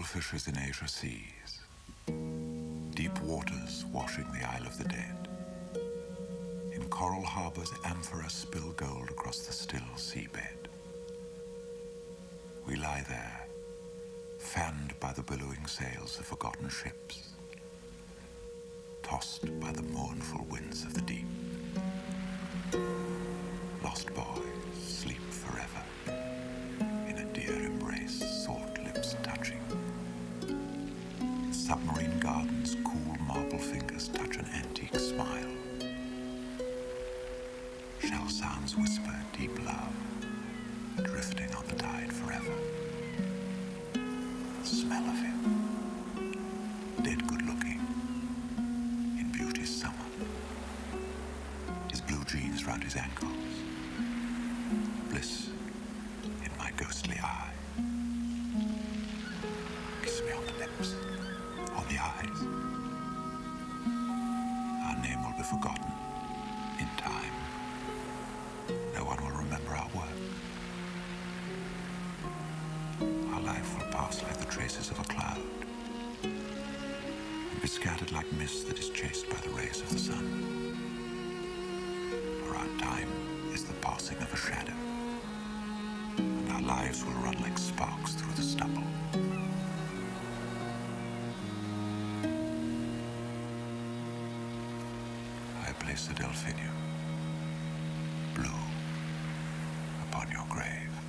Goldfishes in Asia seas. Deep waters washing the Isle of the Dead. In coral harbors, amphora spill gold across the still seabed. We lie there, fanned by the billowing sails of forgotten ships, tossed by the mournful winds of the deep. Submarine gardens, cool marble fingers touch an antique smile. Shell sounds whisper deep love, drifting on the tide forever. The smell of him, dead good looking, in beauty's summer. His blue jeans round his ankles, bliss Forgotten in time. No one will remember our work. Our life will pass like the traces of a cloud and be scattered like mist that is chased by the rays of the sun. For our time is the passing of a shadow, and our lives will run like sparks through the stubble. place at Delphinium, blue upon your grave.